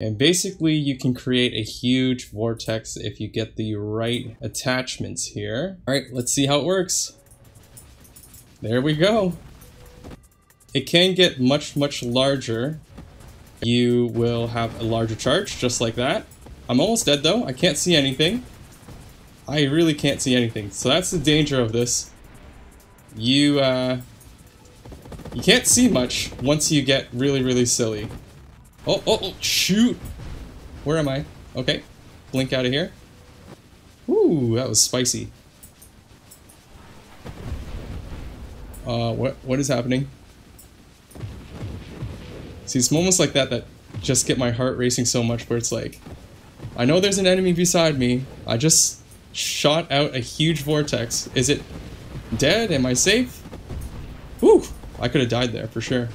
And basically you can create a huge vortex if you get the right attachments here. All right, let's see how it works. There we go. It can get much, much larger. You will have a larger charge, just like that. I'm almost dead though, I can't see anything. I really can't see anything, so that's the danger of this. You, uh, you can't see much once you get really, really silly. Oh, oh, oh, shoot! Where am I? Okay, blink out of here. Ooh, that was spicy. Uh, what, what is happening? See, it's moments like that that just get my heart racing so much where it's like, I know there's an enemy beside me. I just shot out a huge vortex. Is it dead? Am I safe? Whew! I could have died there for sure.